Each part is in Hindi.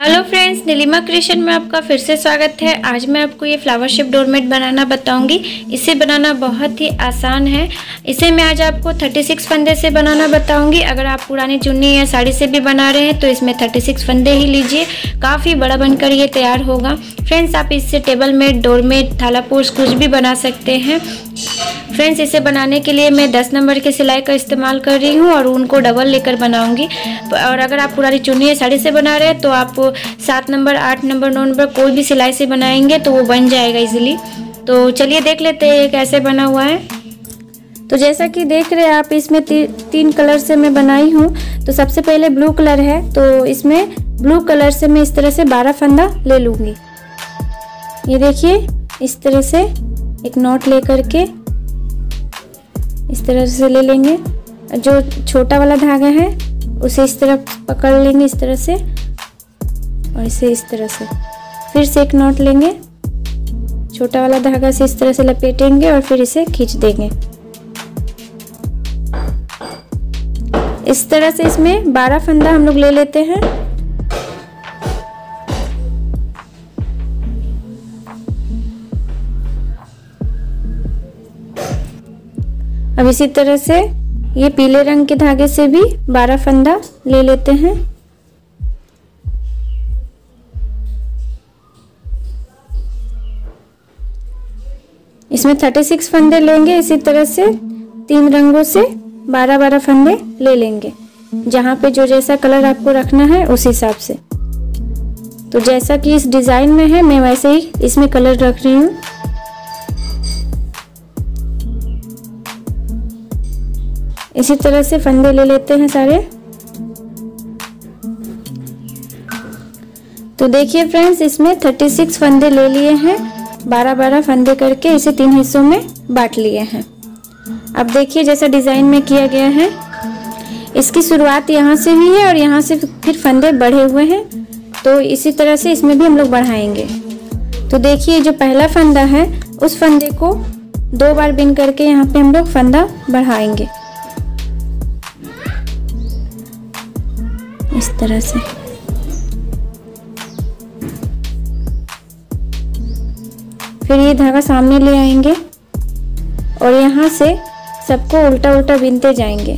हेलो फ्रेंड्स, नीलिमा क्रिएशन में आपका फिर से स्वागत है। आज मैं आपको ये फ्लावर शेप डोरमेट बनाना बताऊँगी। इसे बनाना बहुत ही आसान है। इसे मैं आज आपको 36 फंदे से बनाना बताऊँगी। अगर आप पुरानी चुन्नी या साड़ी से भी बना रहे हैं तो इसमें 36 फंदे ही लीजिए। काफ़ी बड़ा बनकर ये तैयार होगा। फ्रेंड्स, आप इससे टेबल मेट, डोरमेट, थाला पोर्स कुछ भी बना सकते हैं। फ्रेंड्स, इसे बनाने के लिए मैं 10 नंबर के सिलाई का इस्तेमाल कर रही हूँ और उनको डबल लेकर बनाऊँगी। और अगर आप पुरानी चुन्नी या साड़ी से बना रहे हैं तो आप सात नंबर आठ नंबर नौ नंबर कोई भी सिलाई से बनाएँगे तो वो बन जाएगा इजीली तो चलिए देख लेते हैं कैसे बना हुआ है। तो जैसा कि देख रहे हैं आप इसमें ती, तीन कलर से मैं बनाई हूँ। तो सबसे पहले ब्लू कलर है तो इसमें ब्लू कलर से मैं इस तरह से बारह फंदा ले लूँगी। ये देखिए इस तरह से एक नोट लेकर के इस तरह से ले लेंगे। जो छोटा वाला धागा है उसे इस तरह पकड़ लेंगे इस तरह से। और इसे इस तरह से। फिर से एक नॉट लेंगे। छोटा वाला धागा से इस तरह से लपेटेंगे और फिर इसे खींच देंगे। इस तरह से इसमें बारह फंदा हम लोग ले लेते हैं। अब इसी तरह से ये पीले रंग के धागे से भी बारह फंदा ले लेते हैं। इसमें थर्टी सिक्स फंदे लेंगे, इसी तरह से तीन रंगों से बारह बारह फंदे ले लेंगे। जहाँ पे जो जैसा कलर आपको रखना है, उस हिसाब से। तो जैसा कि इस डिज़ाइन में है, मैं वैसे ही इसमें कलर रख रही हूँ। इसी तरह से फंदे ले लेते हैं सारे। तो देखिए फ्रेंड्स, इसमें 36 फंदे ले लिए हैं। 12-12 फंदे करके इसे तीन हिस्सों में बांट लिए हैं। अब देखिए जैसा डिज़ाइन में किया गया है। इसकी शुरुआत यहाँ से हुई है और यहाँ से फिर फंदे बढ़े हुए हैं। तो इसी तरह से इसमें भी हम लोग बढ़ाएँगे। तो देखिए जो पहला फंदा है, उस फंदे को दो बार बिन करके यहाँ पे हम लोग फंदा बढ़ाएँगे। इस तरह से। फिर ये धागा सामने ले आएँगे और यहाँ से सबको उल्टा उल्टा बिनते जाएँगे।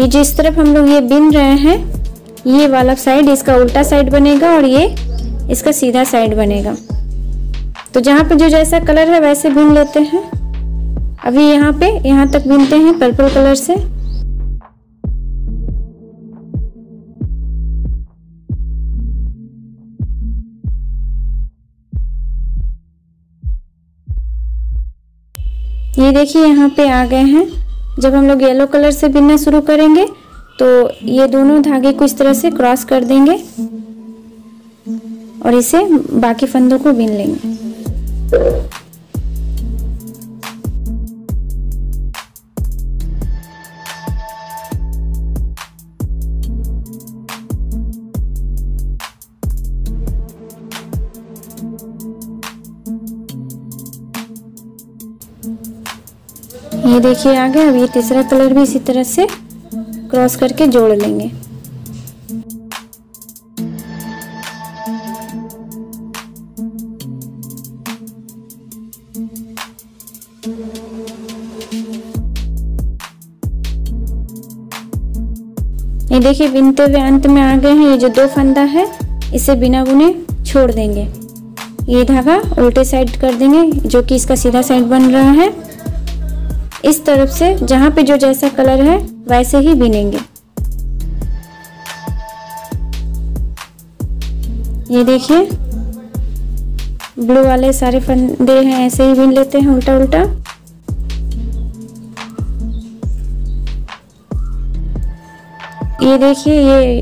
ये जिस तरफ़ हम लोग ये बिन रहे हैं, ये वाला साइड इसका उल्टा साइड बनेगा और ये इसका सीधा साइड बनेगा। तो जहाँ पे जो जैसा कलर है वैसे बिन लेते हैं। अभी यहाँ पे, यहाँ तक बिनते हैं पर्पल कलर से। ये देखिए यहाँ पे आ गए हैं। जब हम लोग येलो कलर से बिनना शुरू करेंगे तो ये दोनों धागे को इस तरह से क्रॉस कर देंगे और इसे बाकी फंदों को बिन लेंगे। ये देखिए आ गया अब ये तीसरा कलर भी इसी तरह से क्रॉस करके जोड़ लेंगे। ये देखिए, बिनते हुए अंत में आ गए हैं। ये जो दो फंदा है, इसे बिना बुने छोड़ देंगे। ये धागा उल्टे साइड कर देंगे, जो कि इसका सीधा साइड बन रहा है। इस तरफ़ से, जहाँ पे जो जैसा कलर है, वैसे ही बिनेंगे। ये देखिए, ब्लू वाले सारे फंदे हैं, ऐसे ही बिन लेते हैं उल्टा उल्टा ये देखिए, ये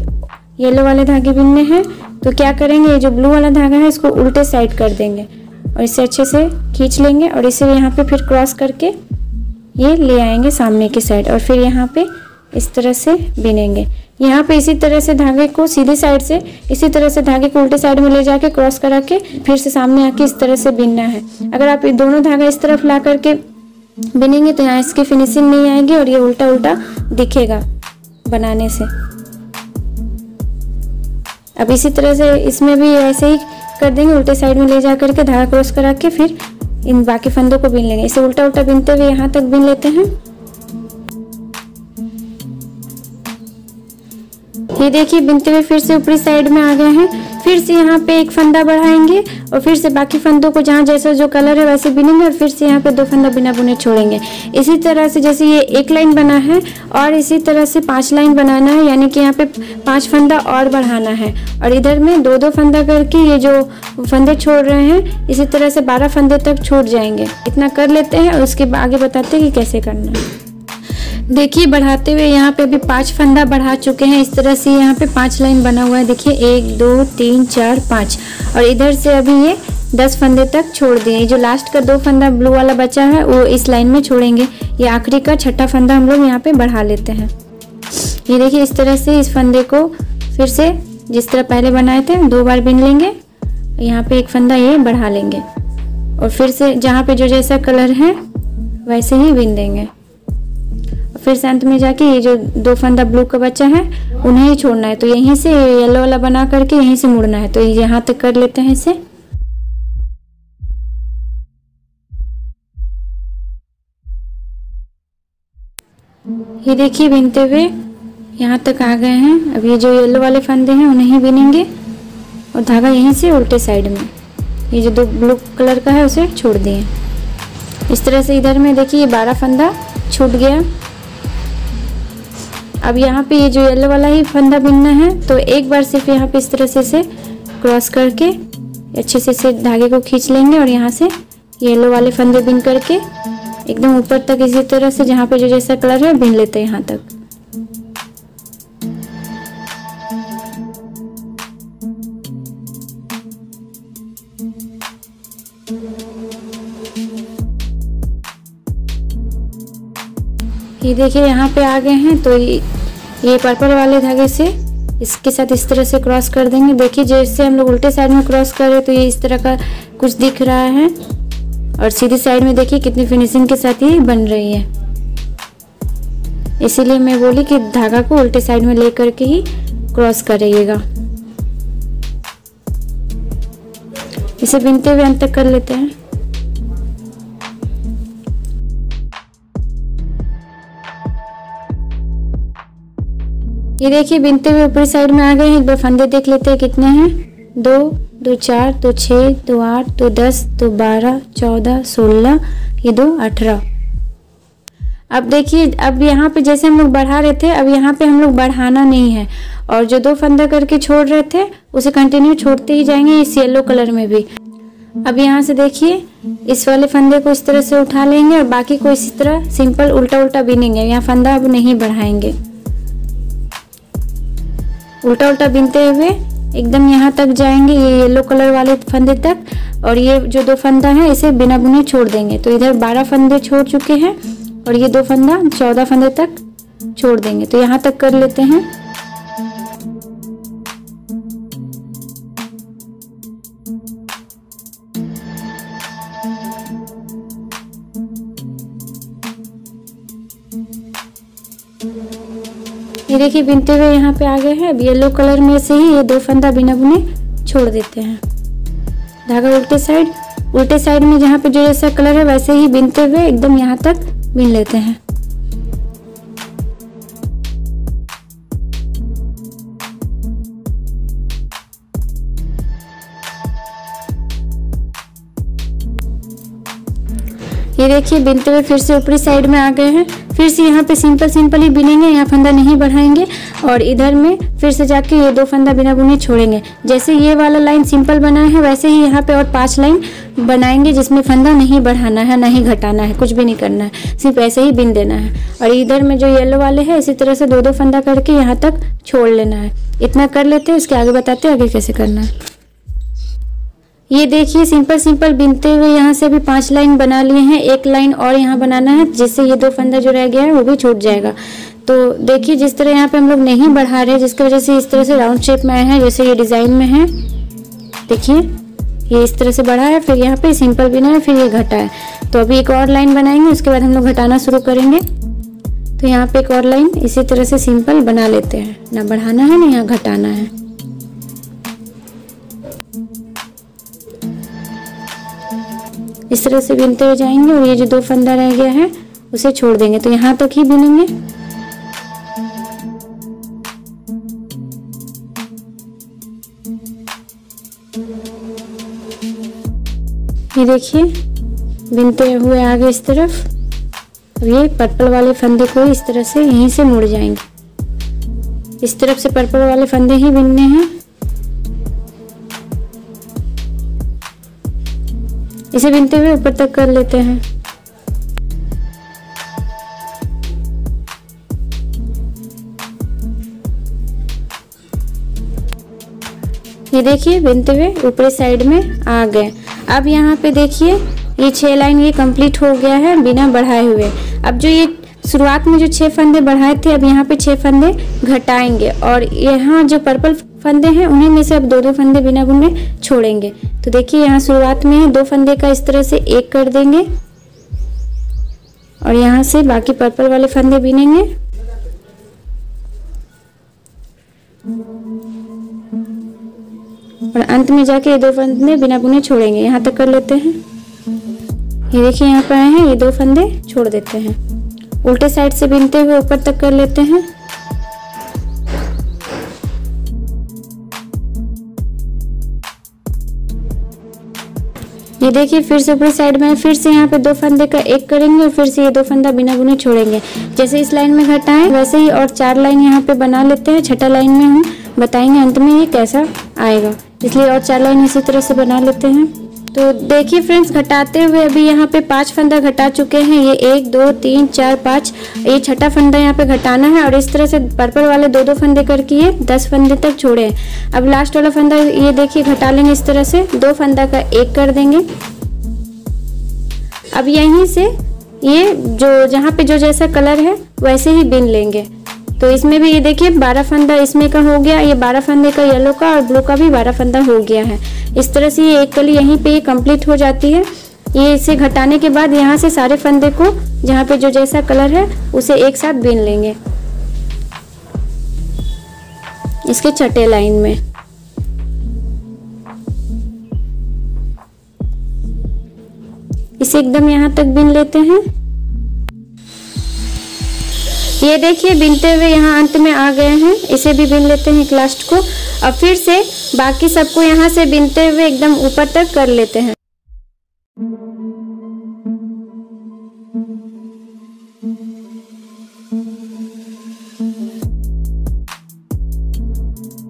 येलो वाले धागे बिनने हैं तो क्या करेंगे, ये जो ब्लू वाला धागा है, इसको उल्टे साइड कर देंगे। और इसे अच्छे से खींच लेंगे और इसे यहाँ पे फिर क्रॉस करके ये ले आएँगे सामने की साइड और फिर यहाँ पे इस तरह से बिनेंगे। यहाँ पे इसी तरह से धागे को सीधी साइड से, इसी तरह से धागे को उल्टे साइड में ले जाके क्रॉस करा के फिर से सामने आके इस तरह से बिनना है। अगर आप दोनों धागा इस तरफ़ ला करके बिनेंगे तो यहाँ इसकी फिनिशिंग नहीं आएगी और ये उल्टा उल्टा दिखेगा बनाने से। अब इसी तरह से इसमें भी ऐसे ही कर देंगे, उल्टे साइड में ले जा करके धागा क्रॉस करा के फिर इन बाकी फंदों को बीन लेंगे। इसे उल्टा उल्टा बीनते हुए यहाँ तक बीन लेते हैं। ये देखिए, बिनते हुए फिर से ऊपरी साइड में आ गए हैं। फिर से यहाँ पे एक फंदा बढ़ाएँगे और फिर से बाकी फंदों को जहाँ जैसा जो कलर है वैसे बिनेंगे और फिर से यहाँ पे दो फंदा बिना बुने छोड़ेंगे। इसी तरह से जैसे ये एक लाइन बना है और इसी तरह से पाँच लाइन बनाना है, यानी कि यहाँ पे पाँच फंदा और बढ़ाना है। और इधर में दो दो फंदा करके ये जो फंदे छोड़ रहे हैं, इसी तरह से बारह फंदे तक छोड़ जाएँगे। इतना कर लेते हैं और उसके आगे बताते हैं कि कैसे करना है। देखिए, बढ़ाते हुए यहाँ पे अभी पाँच फंदा बढ़ा चुके हैं। इस तरह से यहाँ पे पाँच लाइन बना हुआ है। देखिए, एक, दो, तीन, चार, पाँच। और इधर से अभी ये दस फंदे तक छोड़ दिए जो लास्ट का दो फंदा ब्लू वाला बचा है, वो इस लाइन में छोड़ेंगे। ये आखिरी का छठा फंदा हम लोग यहाँ पे बढ़ा लेते हैं। ये देखिए, इस तरह से इस फंदे को फिर से जिस तरह पहले बनाए थे दो बार बिन लेंगे। यहाँ पे एक फंदा ये बढ़ा लेंगे। और फिर से जहाँ पे जो जैसा कलर है, वैसे ही बिन देंगे। फिर से अंत में जाके ये जो दो फंदा ब्लू का बच्चा है, उन्हें ही छोड़ना है। तो यहीं से येलो वाला बना करके यहीं से मुड़ना है। तो यहाँ तक कर लेते हैं इसे। ये देखिए बिनते हुए, यहाँ तक आ गए हैं। अब ये जो येलो वाले फंदे हैं, उन्हें ही बिनेंगे। और धागा यहीं से उल्टे साइड में। ये जो दो ब्लू कलर का है, उसे छोड़ दिए। इस तरह से इधर में देखिए, ये बारह फंदा छूट गया। अब यहाँ पे ये जो येलो वाला ही फंदा बिनना है तो एक बार सिर्फ़ यहाँ पे इस तरह से इसे क्रॉस करके, अच्छे से इसे धागे को खींच लेंगे और यहाँ से येलो वाले फंदे बिन करके, एकदम ऊपर तक इसी तरह से जहाँ पे जो जैसा कलर है बिन लेते हैं यहाँ तक। ये देखिए, यहाँ पे आ गए हैं तो ये पर्पल वाले धागे से इसके साथ इस तरह से क्रॉस कर देंगे। देखिए, जैसे हम लोग उल्टे साइड में क्रॉस कर रहे तो ये इस तरह का कुछ दिख रहा है। और सीधी साइड में देखिए, कितनी फिनिशिंग के साथ ये बन रही है। इसीलिए मैं बोली कि धागा को उल्टे साइड में ले करके ही क्रॉस करिएगा। इसे बिनते हुए अंत तक कर लेते हैं। ये देखिए, बिनते हुए ऊपरी साइड में आ गए हैं। एक बार फंदे देख लेते हैं कितने हैं। दो दो चार, दो छः दो आठ, दो दस, दो बारह, चौदह, सोलह, ये दो अठारह। अब देखिए, अब यहाँ पे जैसे हम लोग बढ़ा रहे थे, अब यहाँ पे हम लोग बढ़ाना नहीं है। और जो दो फंदा करके छोड़ रहे थे, उसे कंटिन्यू छोड़ते ही जाएँगे इस येलो कलर में भी। अब यहाँ से देखिए, इस वाले फंदे को इस तरह से उठा लेंगे और बाकी को इसी तरह सिंपल उल्टा उल्टा बिनेंगे यहाँ फंदा अब नहीं बढ़ाएँगे। उल्टा उल्टा बिनते हुए एकदम यहाँ तक जाएँगे, ये येलो कलर वाले फंदे तक, और ये जो दो फंदा है, इसे बिना बुने छोड़ देंगे। तो इधर बारह फंदे छोड़ चुके हैं, और ये दो फंदा चौदह फंदे तक छोड़ देंगे। तो यहाँ तक कर लेते हैं। ये देखिए, बिनते हुए यहाँ पे आ गए हैं। अब येलो कलर में से ही ये दो फंदा बिना बुने छोड़ देते हैं। धागा उल्टे साइड उल्टे साइड में जहाँ पे जो जैसा कलर है, वैसे ही बिनते हुए एकदम यहाँ तक बिन लेते हैं। ये देखिए बिनते हुए फिर से ऊपरी साइड में आ गए हैं। फिर से यहाँ पे सिंपल सिंपल ही बिनेंगे, यहाँ फंदा नहीं बढ़ाएँगे। और इधर में फिर से जाके ये दो फंदा बिना बुने छोड़ेंगे। जैसे ये वाला लाइन सिंपल बनाया है, वैसे ही यहाँ पे और पाँच लाइन बनाएँगे जिसमें फंदा नहीं बढ़ाना है, नहीं घटाना है, कुछ भी नहीं करना है। सिर्फ़ ऐसे ही बिन देना है। और इधर में जो येलो वाले है, इसी तरह से दो दो फंदा करके यहाँ तक छोड़ लेना है। इतना कर लेते हैं इसके आगे बताते हैं आगे कैसे करना है। ये देखिए सिंपल सिंपल बिनते हुए यहाँ से भी पाँच लाइन बना लिए हैं। एक लाइन और यहाँ बनाना है, जिससे ये दो फंदा जो रह गया है, वो भी छूट जाएगा। तो देखिए, जिस तरह यहाँ पे हम लोग नहीं बढ़ा रहे जिसकी वजह से इस तरह से राउंड शेप में आए हैं, जैसे ये डिज़ाइन में है। देखिए, ये इस तरह से बढ़ा है, फिर यहाँ पे सिंपल बिना है, फिर ये घटा है। तो अभी एक और लाइन बनाएँगे, उसके बाद हम लोग घटाना शुरू करेंगे। तो यहाँ पे एक और लाइन इसी तरह से सिंपल बना लेते हैं। ना बढ़ाना है, ना यहाँ घटाना है। इस तरह से बिनते हुए जाएँगे और ये जो दो फंदा रह गया है, उसे छोड़ देंगे। तो यहाँ तक ही बिनेंगे। ये देखिए, बिनते हुए आगे इस तरफ़। ये पर्पल वाले फंदे को इस तरह से यहीं से मुड़ जाएँगे। इस तरफ़ से पर्पल वाले फंदे ही बिनने हैं। इसे बिनते हुए ऊपर तक कर लेते हैं। ये देखिए बिनते हुए ऊपरी साइड में आ गए। अब यहाँ पे देखिए, ये छह लाइन ये कंप्लीट हो गया है बिना बढ़ाए हुए। अब जो ये शुरुआत में जो छह फंदे बढ़ाए थे, अब यहाँ पे छह फंदे घटाएँगे। और यहाँ जो पर्पल फंदे हैं, उन्हीं में से अब दो दो फंदे बिना बुने छोड़ेंगे। तो देखिए, यहाँ शुरुआत में दो फंदे का इस तरह से एक कर देंगे और यहाँ से बाकी पर्पल वाले फंदे बिनेंगे। और अंत में जाके ये दो फंदे बिना बुने छोड़ेंगे। यहाँ तक कर लेते हैं। ये देखिए, यहाँ पर आए हैं, ये दो फंदे छोड़ देते हैं। उल्टे साइड से बिनते हुए ऊपर तक कर लेते हैं। देखिए, फिर से ऊपरी साइड में फिर से यहाँ पे दो फंदे का एक करेंगे और फिर से ये दो फंदा बिना बुने छोड़ेंगे। जैसे इस लाइन में घटाएँ वैसे ही और चार लाइन यहाँ पे बना लेते हैं। छठा लाइन में हम बताएँगे अंत में ये कैसा आएगा। इसलिए और चार लाइन इसी तरह से बना लेते हैं। तो देखिए फ्रेंड्स, घटाते हुए अभी यहाँ पे पाँच फंदा घटा चुके हैं। ये एक, दो, तीन, चार, पाँच, ये छठा फंदा यहाँ पे घटाना है और इस तरह से पर्पल वाले दो दो फंदे करके ये दस फंदे तक छोड़े हैं। अब लास्ट वाला फंदा ये देखिए, घटा लेंगे इस तरह से। दो फंदा का एक कर देंगे। अब यहीं से ये जो, जहाँ पे जो जैसा कलर है, वैसे ही बिन लेंगे। तो इसमें भी ये देखिए, बारह फंदा इसमें का हो गया, ये बारह फंदे का येलो का और ब्लू का भी बारह फंदा हो गया है। इस तरह से ये एक कली यहीं पे ये कंप्लीट हो जाती है। ये इसे घटाने के बाद यहाँ से सारे फंदे को, जहाँ पे जो जैसा कलर है, उसे एक साथ बीन लेंगे। इसके छठे लाइन में। इसे एकदम यहाँ तक बीन लेते हैं। ये देखिए, बिनते हुए यहाँ अंत में आ गए हैं। इसे भी बिन लेते हैं एक लास्ट को। और फिर से बाकी सबको यहाँ से बिनते हुए एकदम ऊपर तक कर लेते हैं।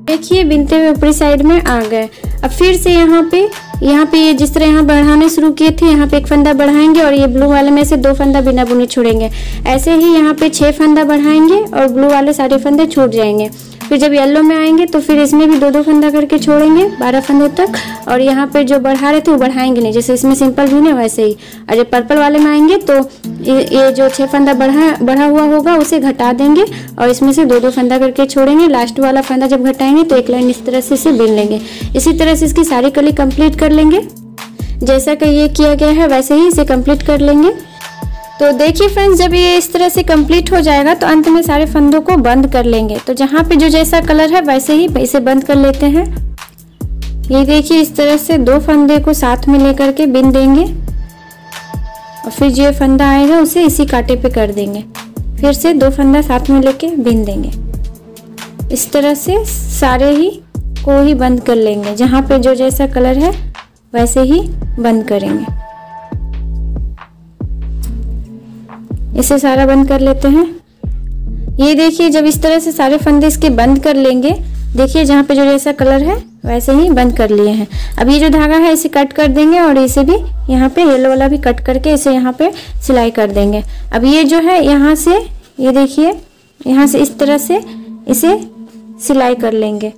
देखिए, बिनते हुए ऊपरी साइड में आ गए। अब फिर से यहाँ पे यहाँ पे ये जिस तरह यहाँ बढ़ाने शुरू किए थे, यहाँ पे एक फंदा बढ़ाएँगे और ये ब्लू वाले में से दो फंदा बिना बुने छोड़ेंगे। ऐसे ही यहाँ पे छह फंदा बढ़ाएँगे और ब्लू वाले सारे फंदे छूट जाएँगे। फिर जब येलो में आएँगे तो फिर इसमें भी दो दो फंदा करके छोड़ेंगे, बारह फंदे तक। और यहाँ पे जो बढ़ा रहे थे, वो बढ़ाएँगे नहीं। जैसे इसमें सिंपल भी नहीं वैसे ही। और जब पर्पल वाले में आएँगे तो ये जो छः फंदा बढ़ा बढ़ा हुआ होगा, उसे घटा देंगे। और इसमें से दो दो फंदा करके छोड़ेंगे। लास्ट वाला फंदा जब घटाएँगे तो एक लाइन इस तरह से इसे बिन लेंगे। इसी तरह से इसकी सारी कली कंप्लीट कर लेंगे। जैसा कि ये किया गया है, वैसे ही इसे कंप्लीट कर लेंगे। तो देखिए फ्रेंड्स जब ये इस तरह से कंप्लीट हो जाएगा तो अंत में सारे फंदों को बंद कर लेंगे। तो जहाँ पे जो जैसा कलर है, वैसे ही इसे बंद कर लेते हैं। ये देखिए, इस तरह से दो फंदे को साथ में लेकर के बिन देंगे। और फिर जो फंदा आएगा, उसे इसी कांटे पे कर देंगे। फिर से दो फंदा साथ में लेके बिन देंगे। इस तरह से सारे ही को ही बंद कर लेंगे। जहाँ पे जो जैसा कलर है, वैसे ही बंद करेंगे। इसे सारा बंद कर लेते हैं। ये देखिए, जब इस तरह से सारे फंदे इसके बंद कर लेंगे, देखिए जहाँ पे जो जैसा कलर है, वैसे ही बंद कर लिए हैं। अब ये जो धागा है, इसे कट कर देंगे और इसे भी यहाँ पे येलो वाला भी कट करके इसे यहाँ पे सिलाई कर देंगे। अब ये जो है, यहाँ से, ये देखिए, यहाँ से इस तरह से इसे सिलाई कर लेंगे।